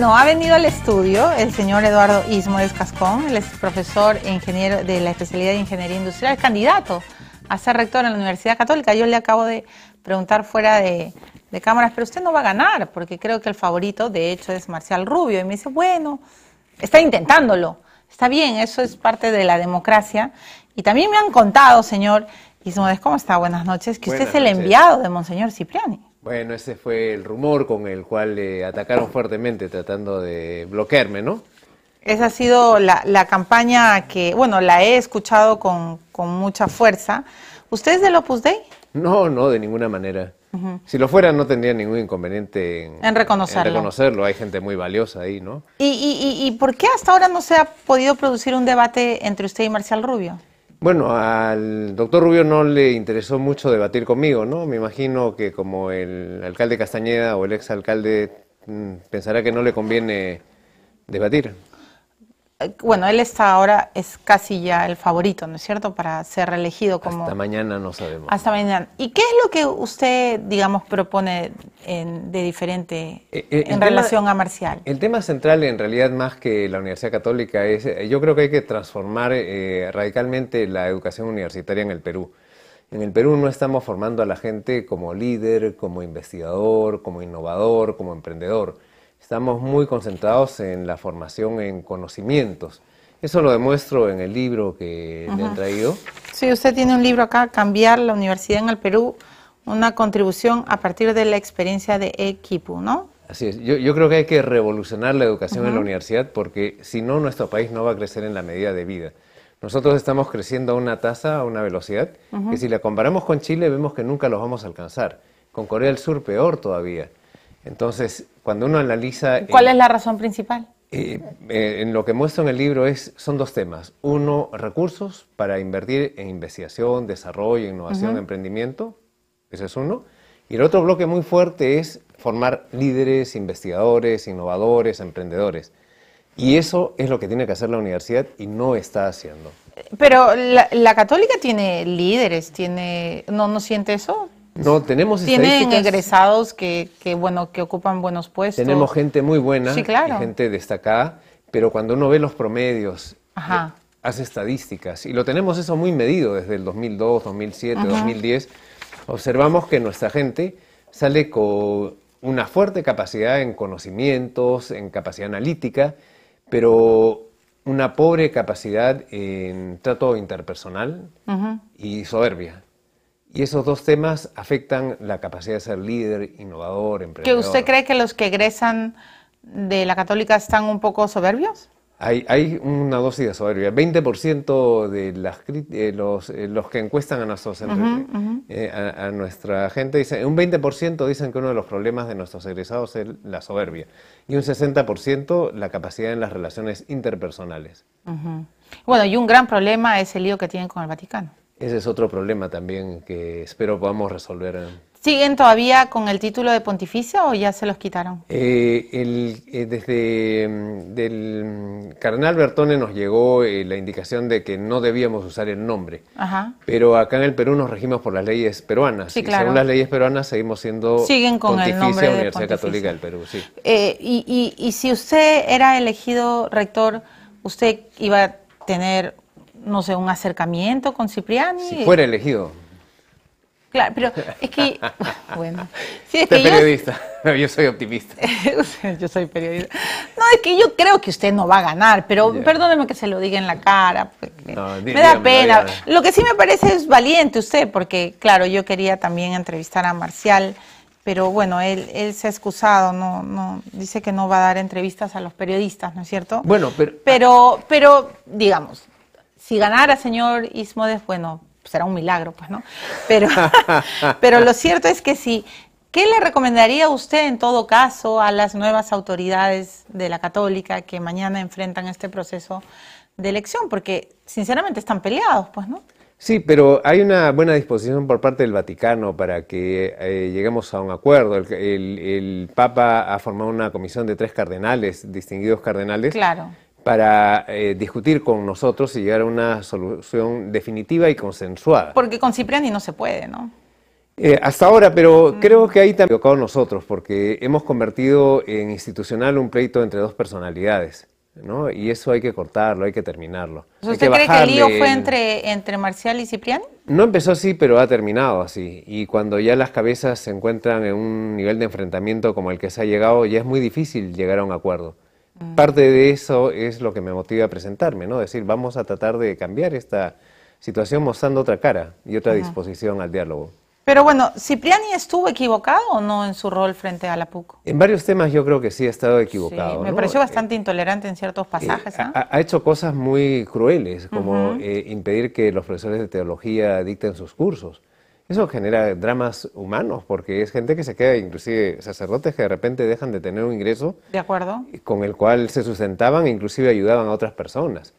Bueno, ha venido al estudio el señor Eduardo Ismodes Cascón, él es profesor e ingeniero de la especialidad de Ingeniería Industrial, candidato a ser rector en la Universidad Católica. Yo le acabo de preguntar fuera de, de cámaras, pero usted no va a ganar, porque creo que el favorito, de hecho, es Marcial Rubio. Y me dice, bueno, está intentándolo. Está bien, eso es parte de la democracia. Y también me han contado, señor Ismodes, ¿cómo está? Buenas noches, que usted es el enviado de Monseñor Cipriani. Bueno, ese fue el rumor con el cual le atacaron fuertemente tratando de bloquearme, ¿no? Esa ha sido la, campaña que, bueno, la he escuchado con, mucha fuerza. ¿Usted es del Opus Dei? No, no, de ninguna manera. Si lo fuera, no tendría ningún inconveniente en, reconocerlo. reconocerlo. Hay gente muy valiosa ahí, ¿no? ¿Y, y, y por qué hasta ahora no se ha podido producir un debate entre usted y Marcial Rubio? Bueno, al doctor Rubio no le interesó mucho debatir conmigo, ¿no? Me imagino que como el alcalde Castañeda o el exalcalde mm, pensará que no le conviene debatir bueno, él está ahora, es casi ya el favorito, ¿no es cierto?, para ser reelegido como... Hasta mañana no sabemos. Hasta mañana. ¿Y qué es lo que usted, digamos, propone de diferente eh, eh, en relación a Marcial? El tema central, en realidad, más que la Universidad Católica, es, eh, yo creo que hay que transformar radicalmente la educación universitaria en el Perú. En el Perú no estamos formando a la gente como líder, como investigador, como innovador, como emprendedor Estamos muy concentrados en la formación en conocimientos. Eso lo demuestro en el libro que le han traído. Sí, usted tiene un libro acá, Cambiar la Universidad en el Perú, una contribución a partir de la experiencia de equipo, ¿no? Así es. Yo, creo que hay que revolucionar la educación en la universidad porque si no, nuestro país no va a crecer en la medida de vida. Nosotros estamos creciendo a una tasa, a una velocidad, que si la comparamos con Chile vemos que nunca los vamos a alcanzar. Con Corea del Sur peor todavía. Entonces, cuando uno analiza... ¿Cuál es la razón principal? Eh, eh, en lo que muestro en el libro es, son dos temas. Uno, recursos para invertir en investigación, desarrollo, innovación, emprendimiento. Ese es uno. Y el otro bloque muy fuerte es formar líderes, investigadores, innovadores, emprendedores. Y eso es lo que tiene que hacer la universidad y no está haciendo. Pero la, la católica tiene líderes, tiene, ¿no, no siente eso? No, tenemos Tienen egresados que, que, bueno, que ocupan buenos puestos. Tenemos gente muy buena y gente destacada, pero cuando uno ve los promedios, eh, hace estadísticas, y lo tenemos eso muy medido desde el 2002, 2007, 2010, observamos que nuestra gente sale con una fuerte capacidad en conocimientos, en capacidad analítica, pero una pobre capacidad en trato interpersonal y soberbia. Y esos dos temas afectan la capacidad de ser líder, innovador, emprendedor. ¿Que usted cree que los que egresan de la católica están un poco soberbios? Hay, hay una dosis de soberbia. 20% de las, eh, los, eh, los, que encuestan a, nuestros, eh, a, nuestra gente, dicen, un 20% dicen que uno de los problemas de nuestros egresados es la soberbia y un 60% la capacidad en las relaciones interpersonales. Bueno, y un gran problema es el lío que tienen con el Vaticano. Ese es otro problema también que espero podamos resolver. ¿Siguen todavía con el título de pontificio o ya se los quitaron? Eh, eh, desde mm, del mm, cardenal Bertone nos llegó eh, la indicación de que no debíamos usar el nombre. Ajá. Pero acá en el Perú nos regimos por las leyes peruanas. Sí, claro. Y según las leyes peruanas seguimos siendo Siguen con el nombre de Universidad Católica del Perú. Sí. y, y si usted era elegido rector, ¿usted iba a tener no sé, un acercamiento con Cipriani. Si fuera elegido. Claro, pero es que, bueno. Sí, es que periodista, yo, soy optimista. yo soy periodista. No, es que yo creo que usted no va a ganar, pero perdóneme que se lo diga en la cara. me da pena. Lo que sí me parece es valiente usted, porque, claro, yo quería también entrevistar a Marcial, pero bueno, él, él se ha excusado, no, no, dice que no va a dar entrevistas a los periodistas, ¿no es cierto? Bueno, pero... Pero, pero digamos, si ganara, señor Ismodes, bueno, será un milagro, pues, ¿no? Pero, pero lo cierto es que sí. ¿Qué le recomendaría usted en todo caso a las nuevas autoridades de la Católica que mañana enfrentan este proceso de elección? Porque sinceramente están peleados, pues, ¿no? Sí, pero hay una buena disposición por parte del Vaticano para que eh, lleguemos a un acuerdo. El, el, Papa ha formado una comisión de tres cardenales, distinguidos cardenales, claro para eh, discutir con nosotros y llegar a una solución definitiva y consensuada. Porque con Cipriani no se puede, ¿no? Eh, hasta ahora, pero mm. creo que ahí también tocado nosotros, porque hemos convertido en institucional un pleito entre dos personalidades. ¿no? Y eso hay que cortarlo, hay que terminarlo. ¿Usted cree que el lío fue entre, entre Marcial y Ciprián? No empezó así, pero ha terminado así. Y cuando ya las cabezas se encuentran en un nivel de enfrentamiento como el que se ha llegado, ya es muy difícil llegar a un acuerdo. Parte de eso es lo que me motiva a presentarme, ¿no? Decir, vamos a tratar de cambiar esta situación mostrando otra cara y otra disposición al diálogo. Pero bueno, ¿Cipriani estuvo equivocado o no en su rol frente a la PUC? En varios temas yo creo que sí ha estado equivocado. me pareció bastante intolerante en ciertos eh, pasajes. ha, hecho cosas muy crueles, como eh, impedir que los profesores de teología dicten sus cursos. Eso genera dramas humanos, porque es gente que se queda, inclusive sacerdotes que de repente dejan de tener un ingreso. De acuerdo. Con el cual se sustentaban e inclusive ayudaban a otras personas.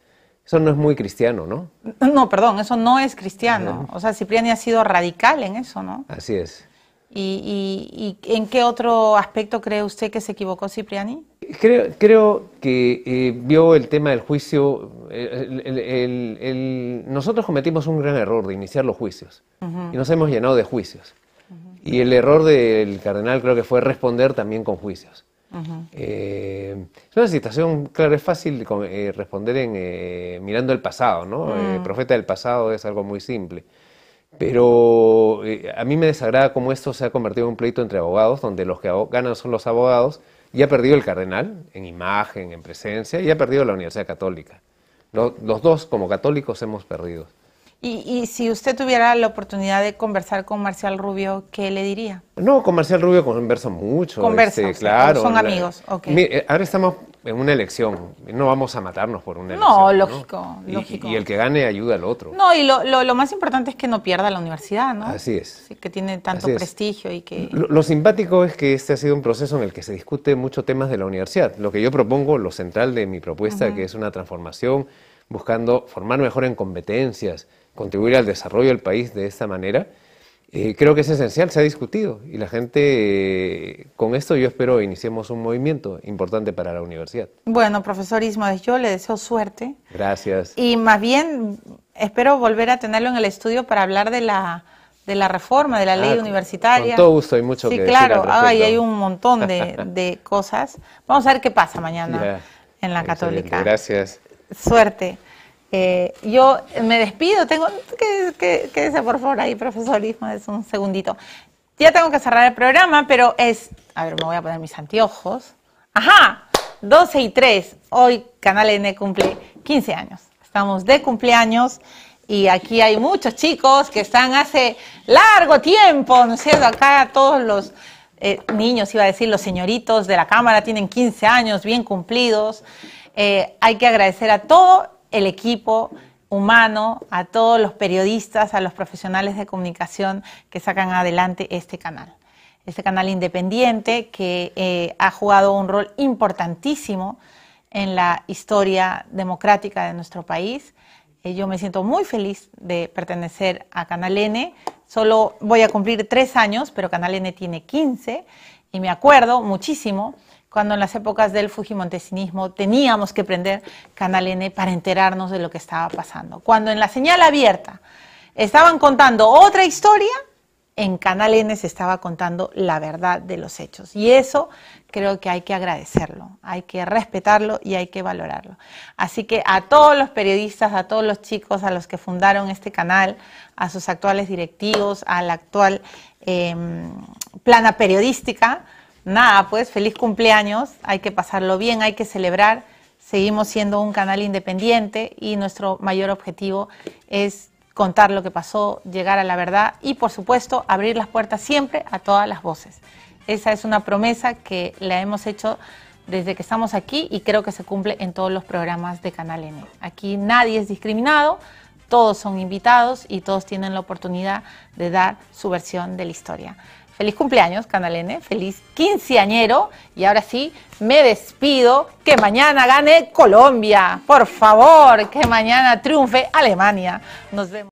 Eso no es muy cristiano, ¿no? No, perdón, eso no es cristiano. O sea, Cipriani ha sido radical en eso, ¿no? Así es. ¿Y, en qué otro aspecto cree usted que se equivocó Cipriani? Creo, creo que eh, vio el tema del juicio. nosotros cometimos un gran error de iniciar los juicios y nos hemos llenado de juicios. Y el error del cardenal creo que fue responder también con juicios. Eh, es una situación, claro, es fácil eh, responder en, eh, mirando el pasado, ¿no? Profeta del pasado es algo muy simple. Pero a mí me desagrada cómo esto se ha convertido en un pleito entre abogados, donde los que ganan son los abogados, y ha perdido el cardenal en imagen, en presencia, y ha perdido la Universidad Católica. los dos, como católicos, hemos perdido. Y, si usted tuviera la oportunidad de conversar con Marcial Rubio, ¿qué le diría? No, con Marcial Rubio converso mucho. Converso, este, claro. Son amigos, ok. Eh, ahora estamos en una elección, no vamos a matarnos por una elección. No, lógico, lógico. Y, el que gane ayuda al otro. No, y lo, más importante es que no pierda la universidad, ¿no? Así es. que tiene tanto prestigio y que... Lo, simpático es que este ha sido un proceso en el que se discute muchos temas de la universidad. Lo que yo propongo, lo central de mi propuesta, que es una transformación buscando formar mejor en competencias, contribuir al desarrollo del país de esta manera, eh, creo que es esencial, se ha discutido y la gente, eh, con esto yo espero iniciemos un movimiento importante para la universidad. Bueno, profesor Ismael, yo le deseo suerte. Gracias. Y más bien espero volver a tenerlo en el estudio para hablar de la, de la reforma, de la ley ah, universitaria. Con todo gusto, hay mucho sí, que claro, decir claro, hay un montón de, de, cosas. Vamos a ver qué pasa mañana en la Católica. Gracias. Suerte. Eh, yo me despido, tengo que, quédese por favor ahí, profesor es un segundito. Ya tengo que cerrar el programa, pero es, a ver, me voy a poner mis anteojos. Ajá, 12 y 3, hoy Canal N cumple 15 años. Estamos de cumpleaños y aquí hay muchos chicos que están hace largo tiempo, ¿no es cierto? Acá todos los eh, niños, iba a decir, los señoritos de la Cámara tienen 15 años bien cumplidos. Eh, hay que agradecer a todo el equipo humano, a todos los periodistas, a los profesionales de comunicación que sacan adelante este canal. Este canal independiente que eh, ha jugado un rol importantísimo en la historia democrática de nuestro país. Eh, yo me siento muy feliz de pertenecer a Canal N. Solo voy a cumplir tres años, pero Canal N tiene 15 y me acuerdo muchísimo cuando en las épocas del fujimontesinismo teníamos que prender Canal N para enterarnos de lo que estaba pasando. Cuando en la señal abierta estaban contando otra historia, en Canal N se estaba contando la verdad de los hechos. Y eso creo que hay que agradecerlo, hay que respetarlo y hay que valorarlo. Así que a todos los periodistas, a todos los chicos, a los que fundaron este canal, a sus actuales directivos, a la actual em, plana periodística, nada, pues feliz cumpleaños, hay que pasarlo bien, hay que celebrar. Seguimos siendo un canal independiente y nuestro mayor objetivo es contar lo que pasó, llegar a la verdad y, por supuesto, abrir las puertas siempre a todas las voces. Esa es una promesa que la hemos hecho desde que estamos aquí y creo que se cumple en todos los programas de Canal N. Aquí nadie es discriminado, todos son invitados y todos tienen la oportunidad de dar su versión de la historia. Feliz cumpleaños, Canal N, feliz quinceañero. Y ahora sí, me despido. Que mañana gane Colombia. Por favor, que mañana triunfe Alemania. Nos vemos.